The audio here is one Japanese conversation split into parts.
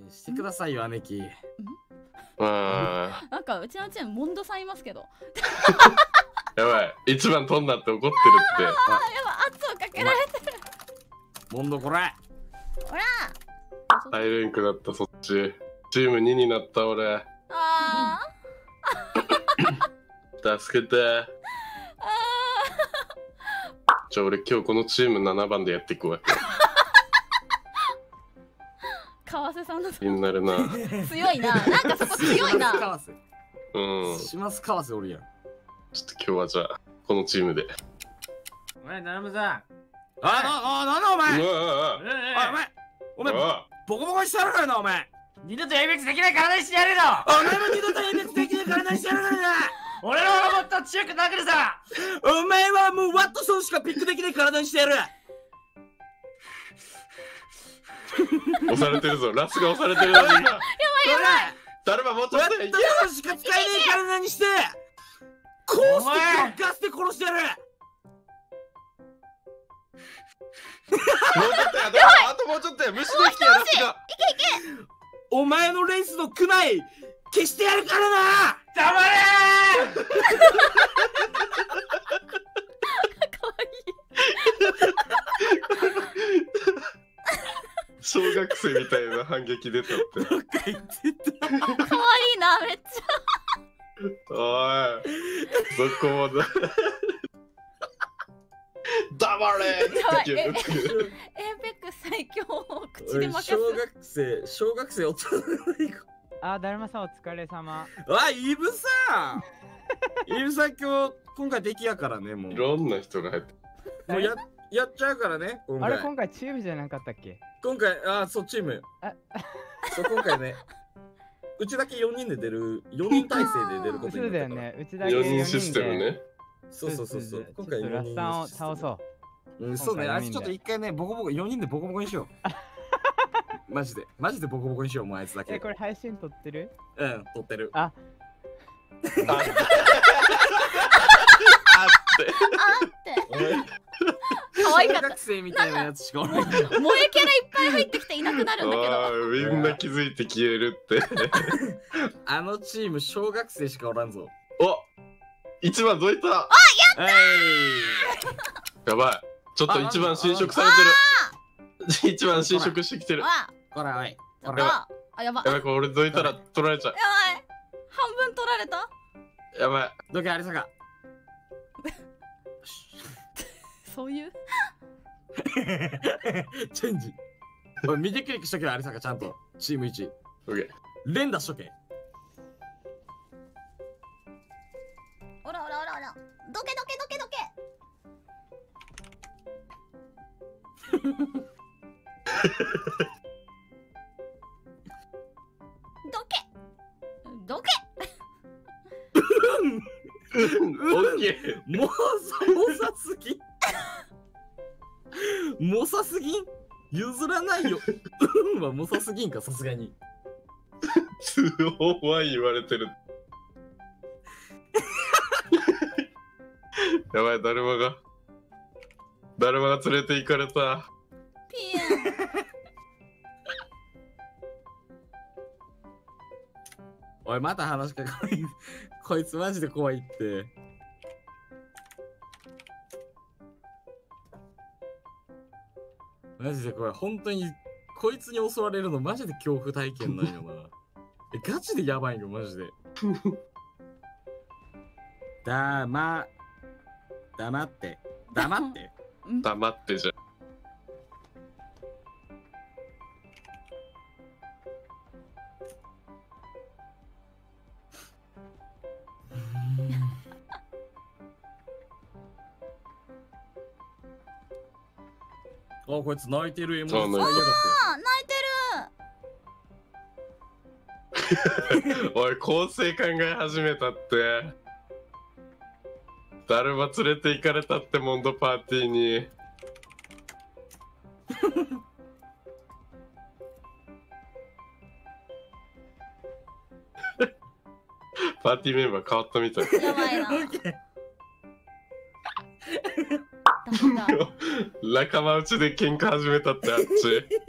減してくださいよ姉貴。まあなんかうちのチームモンドさんいますけど。やばい。一番飛んだって怒ってるって。やばい圧をかけられてる。モンドこれほら。入れんくなったそっち。チーム2になった俺。あ助けて。ー。あじゃあ俺今日このチーム7番でやっていくわ気になるな。強いな。なんかそこ強いな。うん。ちょします川瀬おるやん。っと今日はじゃあこのチームで。お前、ナムさん。ああなんだおう前わお前お前ボコボコにしてやるからなお前。二度と英別できない体にしてやるのお前も二度と演別できない体にしてやるからな。俺のロボットを強く殴るさお前はもうワットソンしかピックできない体にしてやる 押されてるぞ。ラスが押されてるぞ今誰ももうちょっとい。ワットソンしか使えねえ体にして。こうしてガスで殺してやる。もうちょっとやでもあともうちょっとや。無視できてやラスが。お前のレースの苦内消してやるからな。黙れ 小学生みたいな反撃出たって。言ってた。かわいいなめっちおい。そこもだ 黙れって言う。やばい。エーペックス最強。を口で任す小学生小学生大人あ、だるまさんお疲れ様。あイブさん。イブさん今日今回敵やからねもう。いろんな人が入って。もうややっちゃうからね今回。あれ、今回チームじゃなかったっけ？今回あそうチーム。あそう今回ね うちだけ4人で出る4人体制で出ることそうになったから。だよね。うちだけ4 4人システムね。そうそうそうそう。今今回4回ラスタンを人倒そう。うんそうね。あいつちょっと一回ねボコボコ4人でボコボコにしよう。マジで。マジでボコボコにしようもうあいつだけ。え、これ配信撮ってる？うん撮ってる。あ、あって。あって可愛かった。小学生みたいなやつしかおらん萌えキャラいっぱい入ってきていなくなるんだけど。みんな気づいて消えるって。あのチーム小学生しかおらんぞ。お一番どいた。はいやばい。ちょっと一番侵食されてる。一番侵食してきてる。こらおい。やったあやばやばばいこれ俺どいたら取られちゃう。い。半分取られた？やばい。どけあれさかそういう？チェンジ。右クリックしとけよあれさかちゃんと。チーム1オッケー連打しとけ。おらおらおらおら。どけどけどけどけ。どけ。どけ。オッケーもうさもさすぎもさすぎん譲らないよ。うんはもさすぎんかさすがに。通報は言われてる。やばいだるまが。だるまが連れて行かれた。ピエン。おいまた話しか こいこいつマジで怖いってマジでこれ本当にこいつに襲われるのマジで恐怖体験なんよな。えガチでやばいよマジで。だま黙って。黙って。黙ってじゃんあこいつ泣いてる絵文字あ泣いてる。おい構成考え始めたって。だるま連れて行かれたってモンドパーティーに。パーティーメンバー変わったみたい。やばいな仲間内で喧嘩始めたってあっち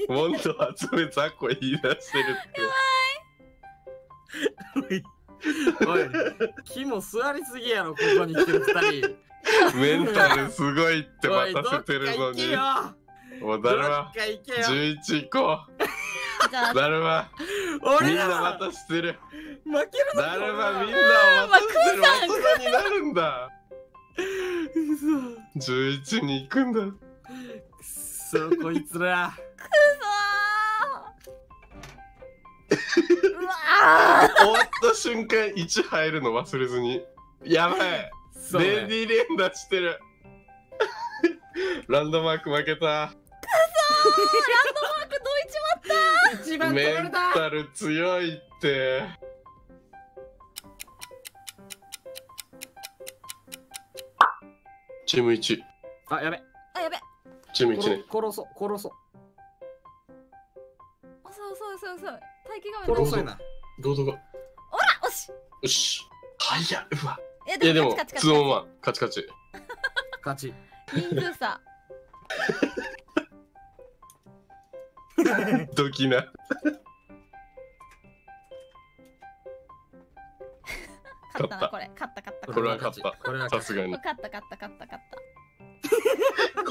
モンド集め雑魚言い出してるって。おい、木も座りすぎやろ、ここに来てる二人。メンタルすごいって待たせてるのにどっか行けよ。。もうどっだるまか行けよ。11個。だるまみんな待たしてる。負けるだるまみんなを待たしてる。大人になるんだ。嘘11に行くんだ。くそ、こいつら。うわ終わった瞬間1入るの忘れずに。やばい。レディー連打してる。ランドマーク負けた。ーマークどいちまっ一番取メンタル強いって。チーム1。あ、やべ。チーム1ね。殺そう、殺そう。遅い遅い遅い遅い待機画面これない遅いな。どうぞが。あおしよし。早っ。うわ。えいやでもツーオンワン。カチカチ。勝ち。人数差 ドキな。勝った勝ったなこれ勝った勝ったこれは勝ったこれは勝った。さすがに。勝った勝った勝った勝った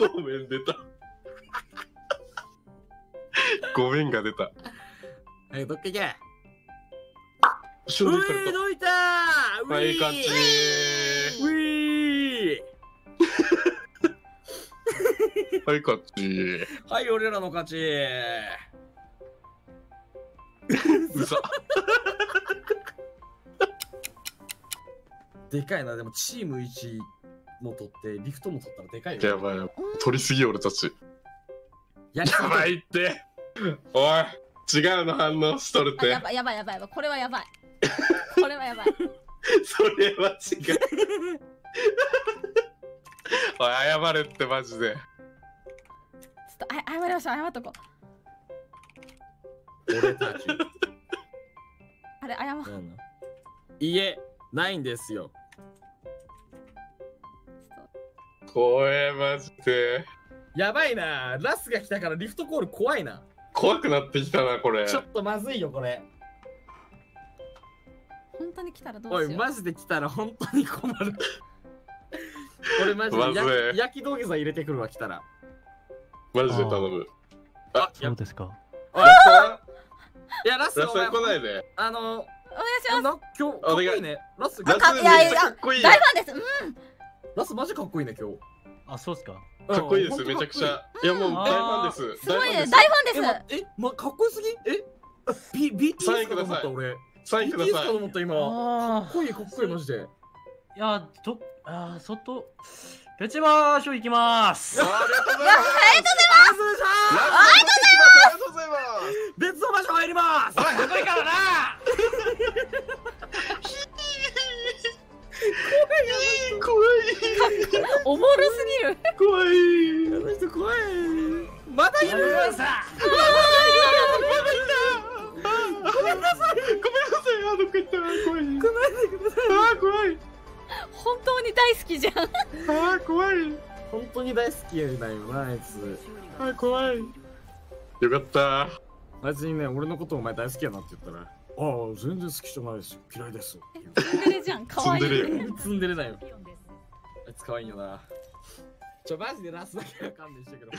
ごめん出た。ごめんが出た。はい、どっか行け。後ろで行かうい、れどいたーた。はい、勝ちウィーはい、勝ちはい、俺らの勝ちうざ。でかいな、でもチーム1も取って、リフトも取ったらでかいよ。やばい。取りすぎ俺たち。やばいって。おい、違うの反応しとるって。あやばいやばいやばいやばいこれはやばいこれはやばい それは違う。おい、謝れってマジで。ちょっとあ謝りましょう謝っとこう俺たち。あれ謝うんいえ、ないんですよ。怖え、マジで。やばいな。ラスが来たからリフトコール怖いな。怖くなってきたな、これ。ちょっとまずいよ、これ。本当に来たらどおい、うしようマジで来たら本当に困る。俺マジで焼き焼き土下座入れてくるわ、来たら。マジで頼む。あ、やそうですか。おいや、ラスんラスさん来ないで。あの、お願いしますな今日、かっこいいね。ラス、ラスかいやいい大ファンですうんラスマジかっこいいね、今日。あ、そうっすか？かっこいいです、うんめちゃくち。ゃ。いや、もう大ファンです。すごいね大大ファンですえ、ま、かっこよすぎ？え ?B、BTS かと思った、俺。サインください。かと思った、今。かあっこいい、かっこいい、マジで。いや、ど、あー、外。フェチバーショー行きます。ありがとうございます。ありがとうございまラスさんありがとうございます。す別の場所入りますおいここいからな怖い。怖い。おもろすぎる怖い。あの人怖い。まだい。るやめんなさい。ごめんなさい。あ、どっか行った。怖い。来ない。でください。あ、怖い。本当に大好きじゃんあ、怖い。本当に大好きだよな、あい。つ。あ、怖い。よかった。あい。つにね、俺のことお前大好きやなって言ったら、ああ、全然好きじゃないですよ。嫌いですよ。ツンデレじゃんかわいいツンデレよ積んでれないよ。あいつ可愛いよな。ちょ、マジでラスだけわかんないしてけど。